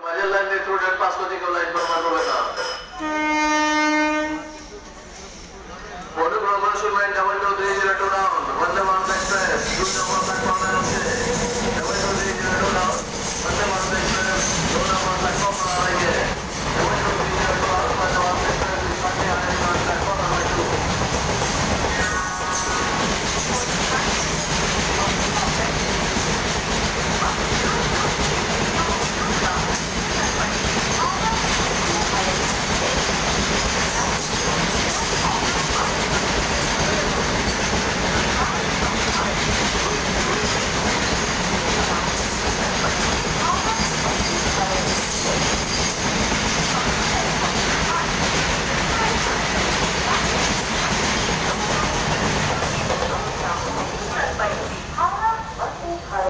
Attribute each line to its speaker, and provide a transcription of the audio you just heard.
Speaker 1: माझ्या लाईन नाही पाच